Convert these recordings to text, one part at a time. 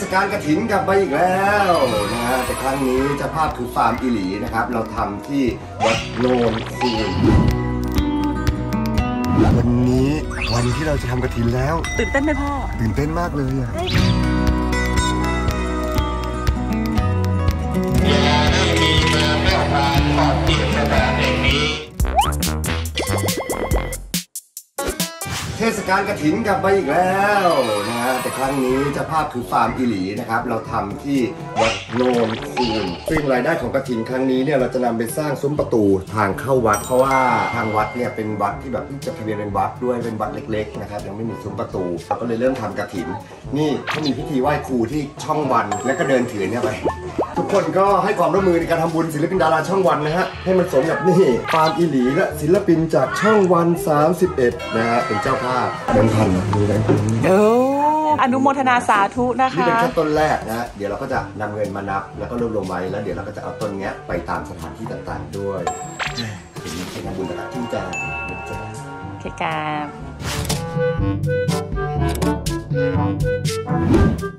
ศกาลกระถินกลับมาอีกแล้วนะฮะแต่ครั้งนี้เจะภาพคือฟาร์มอิหลีนะครับ เราทำที่วัดโนนคูนวันนี้วันที่เราจะทำกระถินแล้ว ตื่นเต้นไหมพ่อ ตื่นเต้นมากเลยอะเท เทศกาลกระถินกลับมาอีกแล้วนะฮะแต่ครั้งนี้เจะภาพคือฟาร์มอิหลีนะครับ เราทำที่วัดโนนคูนซึ่งรายได้ของกระถินครั้งนี้เนี่ยเราจะนำไปสร้างซุ้มประตูทางเข้าวัด เพราะว่าทางวัดเนี่ยเป็นวัดที่แบบจดทะเบียนเป็นวัดด้วยเป็นวัดเล็กๆนะครับยังไม่มีซุ้มประตูเราก็เลยเริ่มทำกระถิน นี่เขามีพิธีไหว้ครูที่ช่องวันแล้วก็เดินถือเนี่ยไป ทุกคนก็ให้ความร่วมมือในการทำบุญศิลปินดาราช่องวันนะฮะ ให้มันสมกับนี่ฟาร์มอีหลีและศิลปินจากช่องวัน 31 นะฮะ เป็นเจ้าภาพแบงค์พันดูแบงค์พันนี่โอ้อนุโมทนาสาธุนะนี่คะ เป็นแค่ต้นแรกนะฮะ เดี๋ยวเราก็จะนำเงินมานับ แล้วก็รวบรวมไว้แล้วเดี๋ยวเราก็จะเอาต้นเนี้ยไปตามสถานที่ต่างๆด้วยเห็นเป็นทำบุญแล้วก็ที่จะนะจ๊ะโอเคครับ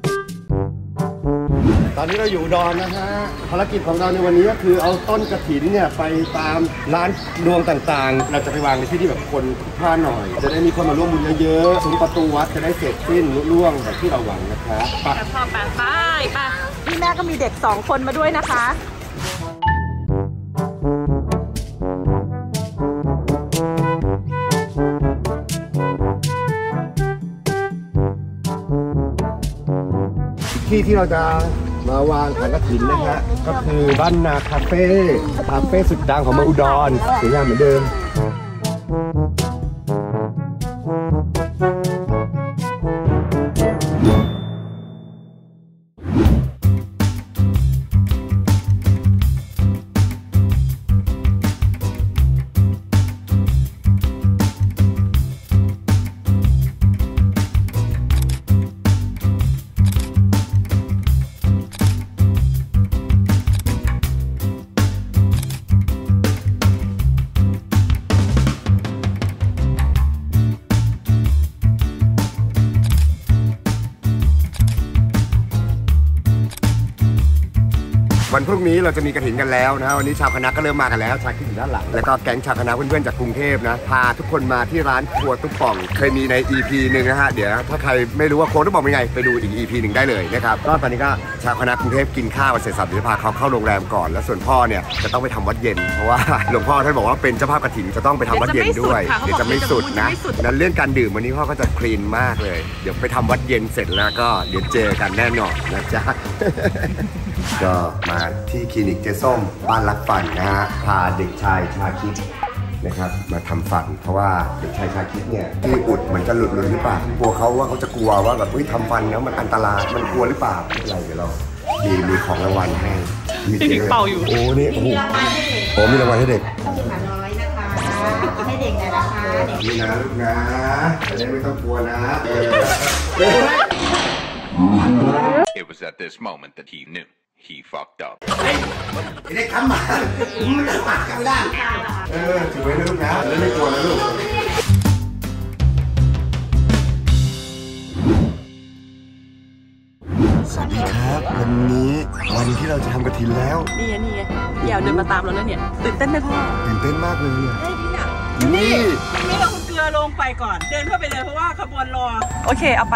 ตอนนี้เราอยู่อุดอนนะฮะภารกิจของเราในวันนี้ก็คือเอาต้นกระถินเนี่ยไปตามร้านดวงต่างๆ เราจะไปวางในที่ที่แบบคนพลุกพล่านหน่อย จะได้มีคนมาร่วมบุญเยอะๆซุ้มประตูวัดจะได้เสร็จสิ้นลุล่วงแบบที่เราหวังนะครับไปแต่พ่อไปไปไปพี่แม่ก็มีเด็กสองคนมาด้วยนะคะที่ที่เราจะ มาวางฐานกระถินนะฮะ ก็คือบ้านนาคาเฟ่คาเฟ่สุดดังของเมืองอุดรสวยงามเหมือนเดิม วันพรุ่งนี้เราจะมีกระถินกันแล้วนะวันนี้ชาวคณะก็เริ่มมากันแล้วชาคิดอยู่ด้านหลังแล้วก็แก๊งชาวคณะเพื่อนๆจากกรุงเทพนะพาทุกคนมาที่ร้านครัวตุ๊กป่อง เคยมีใน EP หนึ่งนะฮะเดี๋ยวถ้าใครไม่รู้ว่าโค้ดตุ๊กป่องเป็นไงไปดูอีก EP หนึ่งได้เลยนะครับก็ตอนนี้ก็ชาวคณะกรุงเทพกินข้าวเสร็จสับเดี๋ยวพาเขาเข้าโรงแรมก่อน แล้วส่วนพ่อเนี่ยจะต้องไปทำวัดเย็น เพราะว่าหลวงพ่อท่านบอกว่าเป็นเจ้าภาพกระถินจะต้องไปทำวัดเย็นด้วยเดี๋เดี๋ยยววจะจะไม่ไม่สุสุดดนะค่ะเขาบอกเดี๋ยวจะไม่สุดนั้นเรื่องการดื่มวันนี้พ่อก็จะคลีนมากเลย เดี๋ยวไปทำวัดเย็นเสร็จแล้วก็เดี๋ยวเจอกันแน่นอนนะจ๊ะ ก็มาที่คลินิกเจส้มบ้านรักฟันนะฮะพาเด็กชายชาคิดนะครับมาทำฟัน เพราะว่าเด็กชายชาคิดเนี่ยที่อุดมันจะหลุดหลุดหรือเปล่ากลัวเขาว่าเขาจะกลัวว่าแบบเฮ้ยทำฟันแล้วมันอันตรายมันกลัวหรือเปล่าไม่เป็นไรเดี๋ยวเรามีมีของรางวัลให้มีพี่บิ๊กเป่าอยู่โอ้นี่โอ้โหโอ้มีรางวัลให้เด็กขาน้อยนะคะให้เด็กหน่อยนะคะเด็กนี่นะลูกนะจะได้ไม่ต้องกลัวนะ It was at this moment that he knew he fucked up. ไม่ได้ทำหมามันทำหมากันไม่ได้เออถือไว้นะลูกนะแล้วไม่กลัวนะลูกสวัสดีครับ วันนี้วันที่เราจะทำกระถินแล้ว นี่ไงนี่ไงพี่แอวเดินมาตามเราแล้วเนี่ย ตื่นเต้นไหมพ่อตื่นเต้นมากเลยอะนี่นี่นี่เราคุณเกลือลงไปก่อน เดินเข้าไปเลยเพราะว่าขบวนรอ โอเคเอาไป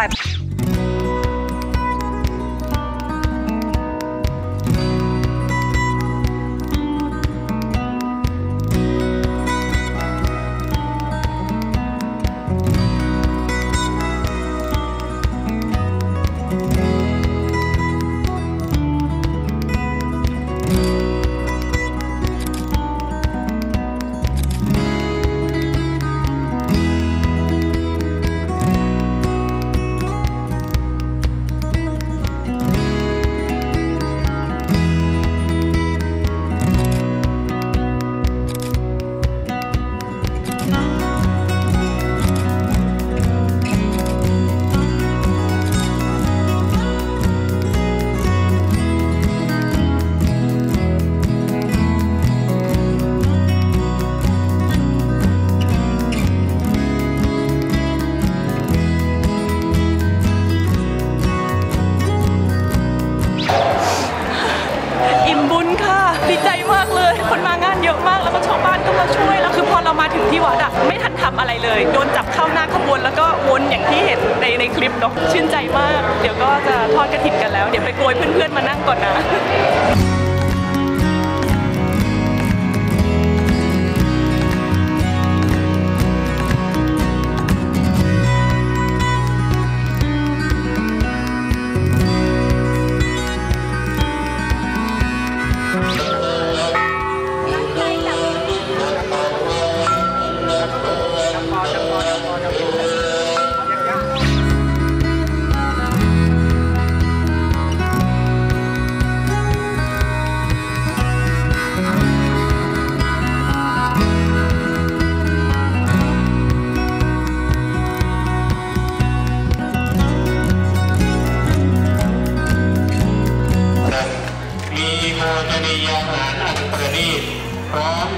เยอะมากแล้วก็ชาวบ้านก็มาช่วยแล้วคือพอเรามาถึงที่วัดอะไม่ทันทำอะไรเลย โดนจับเข้าหน้าขบวนแล้วก็วนอย่างที่เห็นในในคลิปเนาะชื่นใจมาก เดี๋ยวก็จะทอดกระถิ่นกันแล้ว เดี๋ยวไปโกยเพื่อนๆมานั่งก่อนนะ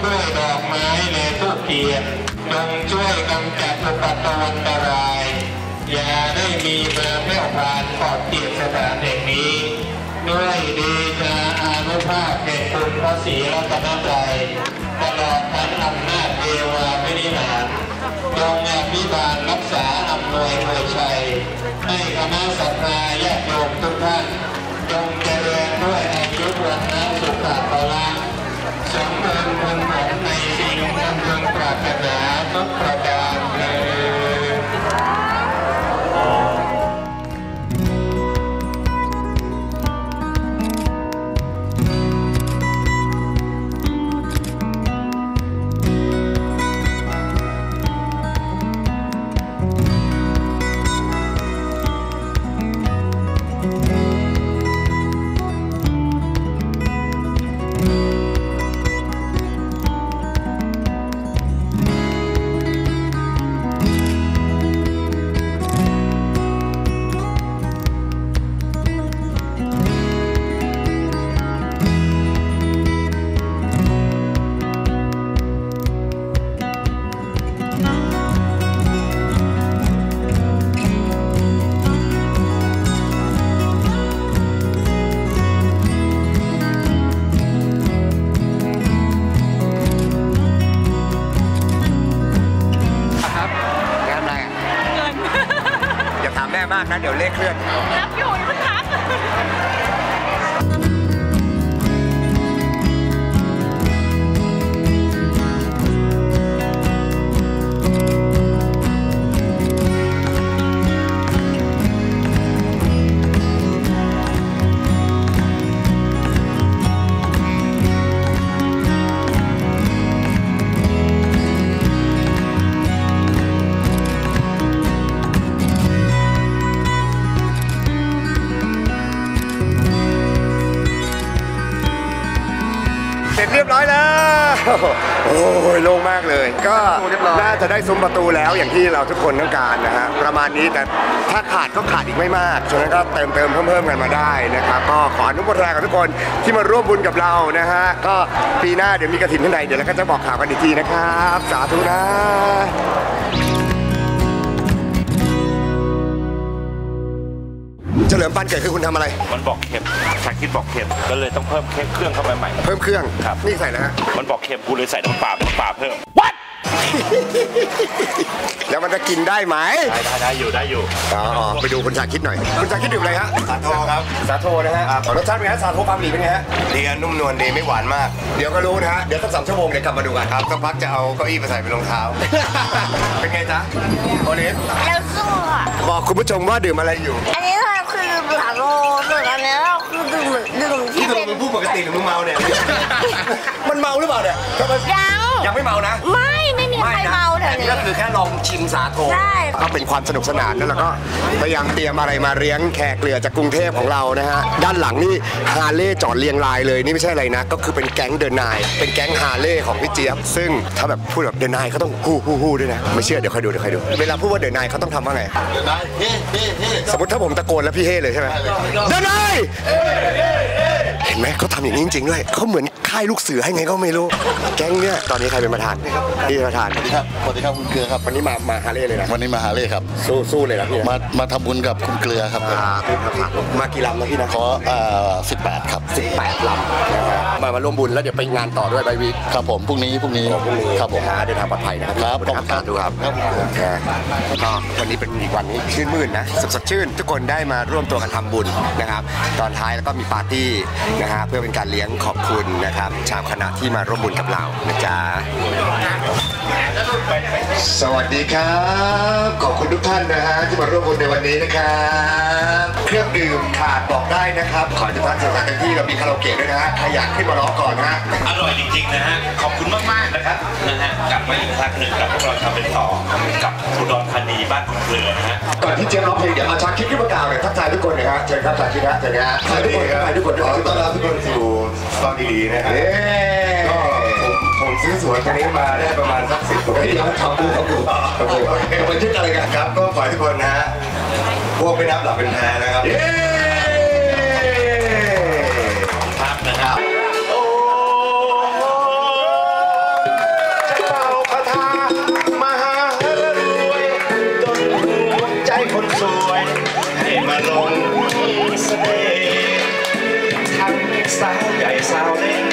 ด้วยดอกไม้และทูปเทียนจงช่วยกำจัดอุปตตวันตราย อย่าได้มีมาแม่ผ่านขอบเขตสถานแห่งนี้ ด้วยดีชาอานุภาพแห่งคุณพระศรีรัตนตรัยตลอดทั้งอำนาจเทวาวินิหารจงอภิบาลรักษาอำนวยโดยชัย ให้คณะสัตยาญาติโยมทุกท่านจงเจริญด้วยอายุวันนะสุขภาละ สมบูรณ์ผ มากนะเดี๋ยวเลขเคลื่อนรับอยู่อย่าเพิ่งทัก โอ้ยโล่งมากเลย ก็น่าจะได้ซุ้มประตูแล้วอย่างที่เราทุกคนต้องการนะฮะประมาณนี้แต่ถ้าขาดก็ขาดอีกไม่มากฉะนั้นก็เติมเติมเพิ่มเพิ่มกันมาได้นะครับก็ขออนุโมทนากับทุกคนที่มาร่วมบุญกับเรานะฮะก็ปีหน้าเดี๋ยวมีกระถินที่ไหนเดี๋ยวเราก็จะบอกข่าวกันอีกทีนะครับ สาธุนะ มปันเกิดคือคุณทำอะไร มันบอกเค็มชาคิดบอกเค็มก็เลยต้องเพิ่มเครื่องเข้าไปใหม่ เพิ่มเครื่องครับ นี่ใส่นะฮะมันบอกเค็มกูเลยใส่น้ำปลาน้ำปลาเพิ่มแล้วมันจะกินได้ไหมได้ได้ได้อยู่ได้อยู่อ๋อไปดูคุณชาคิดหน่อย คุณชาคิดดื่มอะไรฮะสาโทครับ สาโทนะฮะอ๋อรสชาติเป็นไงฮะสาโทความหลีเป็นไงฮะ ดีอะนุ่มนวลดีไม่หวานมาก เดี๋ยวก็รู้นะฮะ เดี๋ยวสักสามชั่วโมงเดี๋ยวกลับมาดูกันครับสักพักจะเอาเก้าอี้มาใส่เป็นรองเท้า เป็นไงจ๊ะโอลิฟแล้วสู้อะบอกคุณผู้ชมว่าดื่มอะไรอยู่ เราคือดื่มที่ที่เธเป็นเป็นผู้ปกติหรือมึงเมาเนี่ย มันเมาหรือเปล่าเนี่ยทำไม ยัง ยังไม่เมานะ ไม่ไม่มีใครเมาแถวอันนี้นี้ก็คือแค่ลองชิมสาโทใช่ก็เป็นความสนุกสนานแล้วเราก็พยายามเตรียมอะไรมาเลี้ยงแขกเรือจากกรุงเทพของเรานะฮะด้านหลังนี่ฮาร์เลย์จอดเรียงรายเลยนี่ไม่ใช่อะไรนะ ก็คือเป็นแก๊งเดินนาย เป็นแก๊งฮาร์เลย์ของพี่เจี๊ยบซึ่งถ้าแบบพูดแบบเดินนายเขาต้องฮู้ฮู้ฮู้ด้วยนะไม่เชื่อเดี๋ยวคอยดูเดี๋ยวคอยดูเวลาพูดว่าเดินนายเขาต้องทำว่าไงสมมติถ้าผมตะโกนแล้วพี่เฮ่เลยใช่ไหมเดินนายเห็นไหมเขาทำอย่างนี้จริงๆด้วยเขาเหมือน คค่ายลูกเสือให้ไงก็ไม่รู้ แก๊งเนี่ยตอนนี้ใครเป็นประธานนี่ประธานครับสวัสดีครับคุณเกลือครับวันนี้มามาฮาเล่เลยนะวันนี้มาหาเล่ครับสู้สู้เลยนะพี่นะมามาทำบุญกับคุณเกลือครับอ่าพี่ประธานมากี่ลำนะพี่นะขออ่า18ครับแปดลำนะฮะมามาร่วมบุญแล้วเดี๋ยวไปงานต่อด้วยใบวีคครับผมพรุ่งนี้พรุ่งนี้พรุ่งนี้ครับผมนะฮะเดินทางปลอดภัยนะครับครับขอบคุณครับดูครับครับก็วันนี้เป็นอีกวันนี้ชื่นมื่นนะสดสดชื่น ทุกคนได้มาร่วมตัวกันทำบุญนะครับ ตอนท้ายแล้วก็มีปาร์ตี้นะฮะเพื่อเป็นการเลี้ยงขอบคุณนะครับชาวคณะที่มาร่วมบุญกับเรานะจ๊ะ สวัสดีครับ ขอบคุณทุกท่านนะฮะที่มาร่วมบุญในวันนี้นะครับเครื่องดื่มขาดบอกได้นะครับ ขอให้ทุกท่านสนุกเต็มที่เรามีคาราโอเกะด้วยนะฮะใครอยากขึ้นมาร้องก่อนนะฮะอร่อยจริงๆนะฮะขอบคุณมากๆนะครับนะฮะกลับมาอีกครั้งหนึ่งกับพวกเราชาวเป็นต่อกับอุดรธานีบ้านคุณเกลือนะฮะก่อนที่เจะร้องเพลงเดี๋ยวเอาชาคิดขึ้นมากล่าวเลยทักทายทุกคนหนะฮะเชิญครับชาคิดนะเชิญนะฮะทักทายทุกคนทักทายทุกคนขอต้อนรับทุกคนสู่ฟาร์มดีๆนะครับก็ผมผม ซื้อสวนตัวนี้มาได้ประมาณสักสิบกว่าปีแล้วครับดูครับดูครับดูมันคิดอะไรกันครับ ก็ขอให้ทุกคนนะฮะพวกไม่นับหลับเป็นแพ้นะครับเย้ครับนะครับเป่าคาถามหารวยจนหัวใจคนสวยให้มาลงเสน่ห์ทั้งสาวใหญ่สาวเล็ก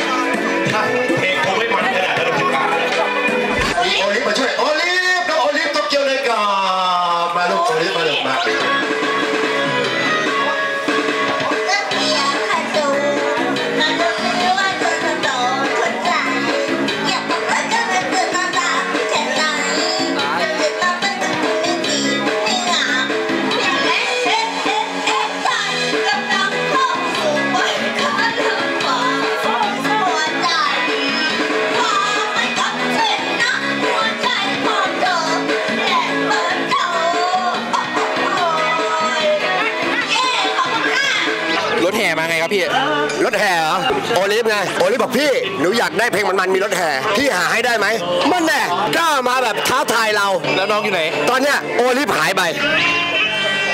พี่หนูอยากได้เพลงมันๆมีรถแห่พี่หาให้ได้ไหมมันแน่กล้ามาแบบท้าทายเรา แล้วน้องอยู่ไหน ตอนเนี้ยโอลิฟหายไป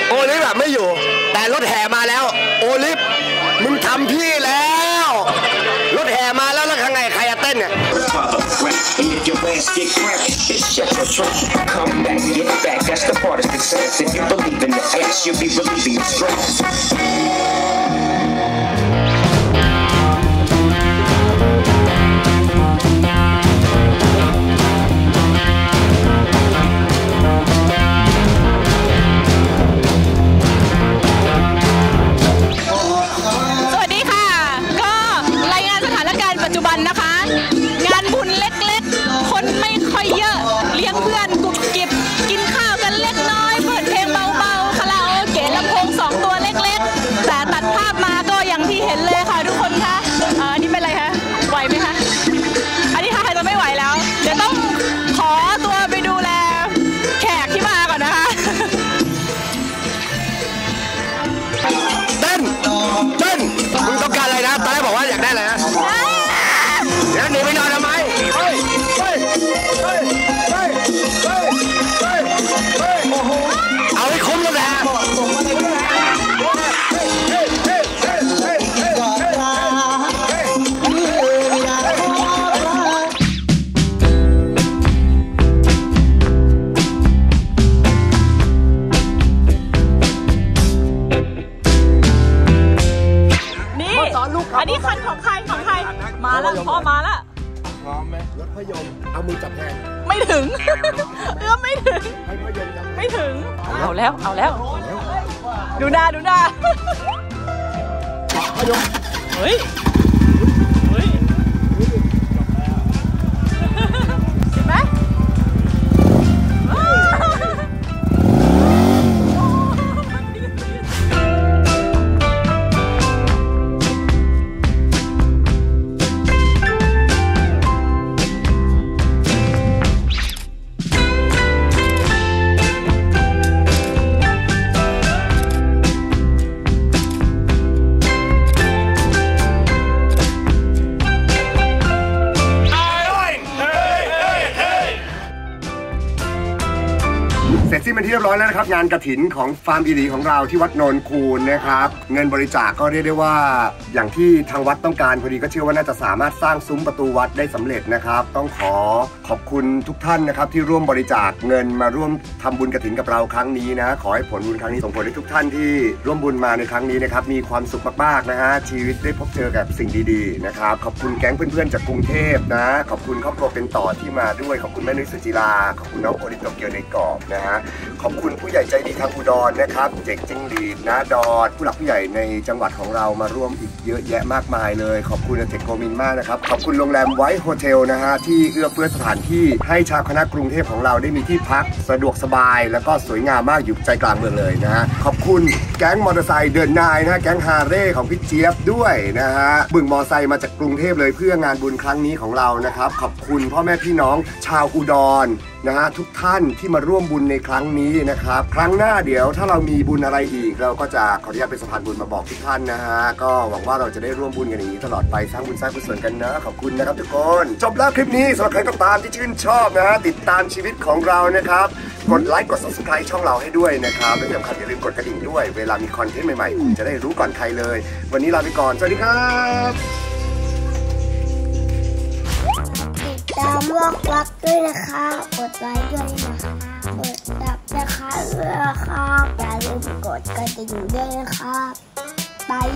โอลิฟแบบไม่อยู่ แต่รถแห่มาแล้ว โอลิฟมึงทำพี่แล้ว รถแห่มาแล้วแล้วข้างในใครจะเต้นเนี่ย And if your ass get cracked, it's just a trip. Come back, get back. That's the part of success. If you believe in the ass, you'll be relieving the stress. พ่อมาแล้วพร้อมไหมรถพยมเอามือจับแทนไม่ถึงเอื้อมไม่ถึงให้พยมจับไม่ถึง เอาแล้วเอาแล้ว ดูหน้าดูหน้าเฮ้ย ครับงานกระถินของฟาร์มอีหลีของเราที่วัดโนนคูนนะครับ เงินบริจาคก็เรียกได้ว่า อย่างที่ทางวัดต้องการพอดีก็เชื่อว่าน่าจะสามารถสร้างซุ้มประตูวัดได้สำเร็จนะครับ ต้องขอขอบคุณทุกท่านนะครับ ที่ร่วมบริจาคเงินมาร่วมทำบุญกระถินกับเราครั้งนี้นะ ขอให้ผลบุญครั้งนี้ส่งผลให้ทุกท่านที่ร่วมบุญมาในครั้งนี้นะครับมีความสุขมากๆนะฮะชีวิตได้พบเจอกับสิ่งดีๆนะครับขอบคุณแก๊งเพื่อนๆจากกรุงเทพนะขอบคุณครอบครัวเป็นต่อที่มาด้วยขอบคุณแม่นุ้ยสุจิราขอบคุณน้องโอลิโตเกียวในกรอบนะฮะขอบคุณผู้ใหญ่ใจดีทางอุดรนะครับเจ๋งจิงหรีดนะดอดผู้หลักผู้ใหญ่ในจังหวัดของเรามาร่วมอีกเยอะแยะมากมายเลย ขอบคุณอาเจกโกมินมากนะครับ ขอบคุณโรงแรมไวท์โฮเทลนะฮะที่เอื้อเฟื้อสถานที่ให้ชาวคณะกรุงเทพของเราได้มีที่พักสะดวกสบาย แล้วก็สวยงามมากอยู่ใจกลางเมืองเลยนะฮะขอบคุณแก๊งมอเตอร์ไซค์เดินนายนะฮะแก๊งฮาร์เร่ของพี่เจี๊ยบด้วยนะฮะบึงมอเตอร์ไซค์มาจากกรุงเทพเลยเพื่องานบุญครั้งนี้ของเรานะครับขอบคุณพ่อแม่พี่น้องชาวอุดรนะฮะทุกท่านที่มาร่วมบุญในครั้งนี้นะครับ ครั้งหน้าเดี๋ยวถ้าเรามีบุญอะไรอีก เราก็จะขออนุญาตเป็นสะพานบุญมาบอกทุกท่านนะฮะก็หวังว่าเราจะได้ร่วมบุญกันอย่างนี้ตลอดไปสร้างบุญสร้างกุศลกันนะขอบคุณนะครับทุกคนจบแล้วคลิปนี้สำหรับใครก็ตามที่ชื่นชอบนะฮะติดตามชีวิตของเรานะครับกดไลค์กด subscribe ช่องเราให้ด้วยนะครับและที่สำคัญอย่าลืมกดกระดิ่งด้วย เวลามีคอนเทนต์ใหม่ๆคุณจะได้รู้ก่อนใครเลย วันนี้ลาไปก่อนสวัสดีครับ ติดตามวอกวักด้วยนะคะ กดไลค์ด้วยนะคะกดดับนะคะด้วยนะคะอย่าลืมกดกระดิ่งด้วยนะคะบาย